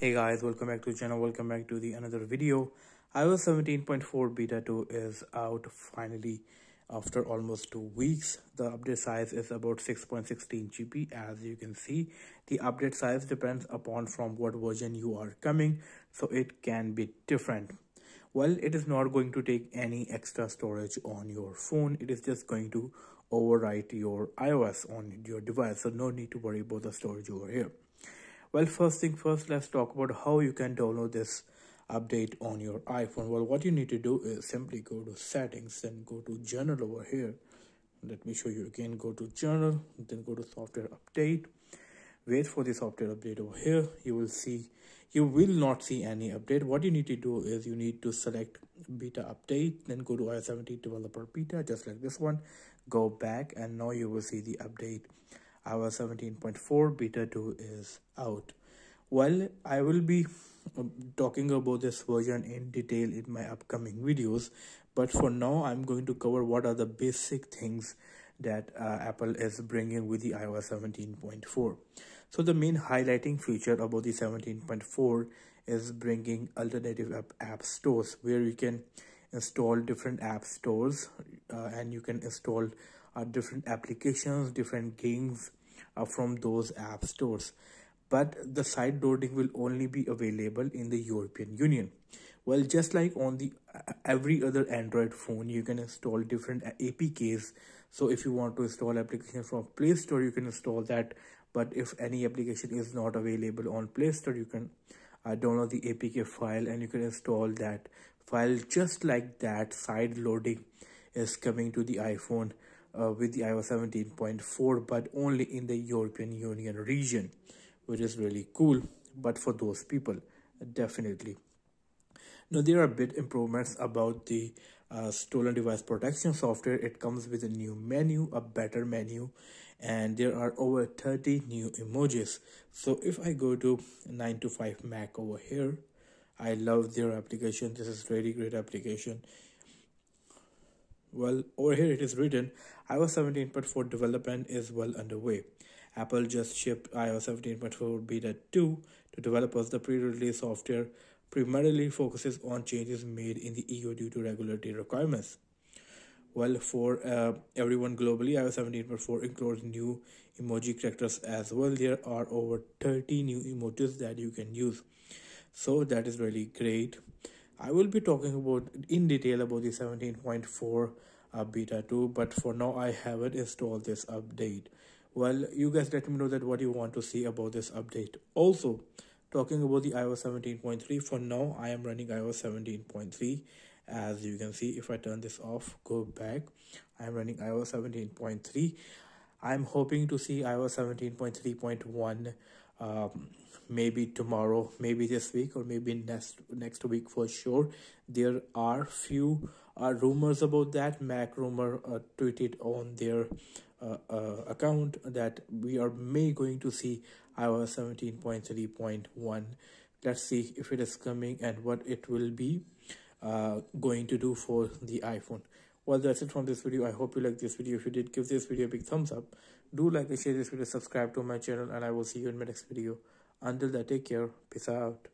hey guys welcome back to the channel. Welcome back to the another video. ios 17.4 beta 2 is out finally after almost two weeks. The update size is about 6.16 gb as you can see the update size depends upon from what version you are coming so it can be different. Well it is not going to take any extra storage on your phone. It is just going to overwrite your ios on your device so no need to worry about the storage over here well first thing first let's talk about how you can download this update on your iphone. Well what you need to do is simply go to settings then go to general over here. Let me show you again. Go to general then go to software update. Wait for the software update over here. You will see you will not see any update. What you need to do is you need to select beta update then go to ios 17 developer beta just like this one. Go back and now you will see the update iOS 17.4 beta 2 is out. Well, I will be um, talking about this version in detail in my upcoming videos, but for now, I'm going to cover what are the basic things that uh, Apple is bringing with the iOS 17.4. So the main highlighting feature about the 17.4 is bringing alternative app, app stores where you can install different app stores uh, and you can install uh, different applications, different games uh, from those app stores but the side loading will only be available in the European Union. Well, just like on the uh, every other Android phone, you can install different APKs. So if you want to install application from Play Store, you can install that. But if any application is not available on Play Store, you can uh, download the APK file and you can install that file just like that. Side loading is coming to the iPhone uh, with the iOS 17.4 but only in the European Union region which is really cool but for those people definitely. Now there are bit improvements about the uh, stolen device protection software. It comes with a new menu a better menu and there are over 30 new emojis. So if i go to 9 to 5 mac over here i love their application. This is really great application well, over here it is written iOS 17.4 development is well underway. Apple just shipped iOS 17.4 beta 2 to developers. The pre-release software primarily focuses on changes made in the EU due to regulatory requirements. Well, for uh, everyone globally, iOS 17.4 includes new emoji characters as well. There are over 30 new emojis that you can use. So that is really great. I will be talking about in detail about the 17.4 uh, beta 2 but for now I haven't installed this update. Well you guys let me know that what you want to see about this update. Also talking about the iOS 17.3 for now I am running iOS 17.3 as you can see if I turn this off go back I am running iOS 17.3 I'm hoping to see iOS 17.3.1 um, maybe tomorrow maybe this week or maybe next next week for sure. There are few uh, rumors about that. Macrumor uh, tweeted on their uh, uh, account that we are may going to see iOS 17.3.1 let's see if it is coming and what it will be uh, going to do for the iphone well that's it from this video i hope you like this video. If you did give this video a big thumbs up. Do like and share this video. Subscribe to my channel and i will see you in my next video. Until then take care. Peace out